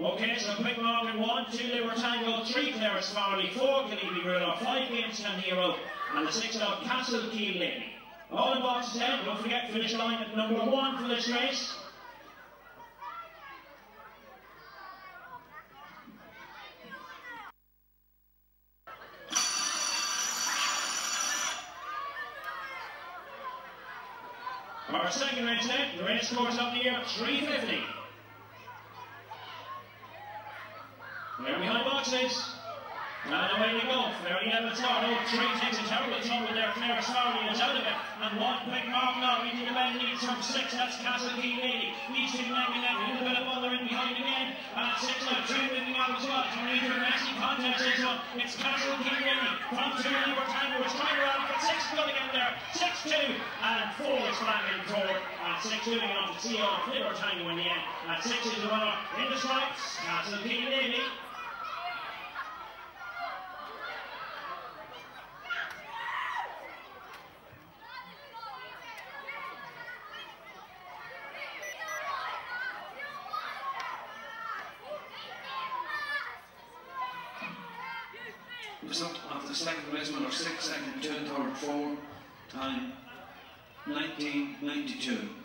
Okay, so quick mark in one, two Liver Tango, three Claris Farley, four Gillespie Bruno, five Games Can Hero, and the six of Castle Key Lady. All in box 10, don't forget finish line at number one for this race. Our second race then, the race course of the year, 350. There behind boxes. And away they go. Oh, three takes a terrible there. Claire Sparley is out of it. And one quick mark now into the bend leads from six. That's Castle Key Lady. Leads to neck and neck. A little bit of other in behind again. And six now. Two moving out as well. Tony for nasty contest this one. It's Castle Key Lady. From two number time. We're trying to run, but six going in there. Six two. And four is flagging forward. And six moving on to off. Liver Tango in the end. And six is the runner in the stripes. Castle Key Lady. Result of the second placement of six, second, two, third, four, time 1992.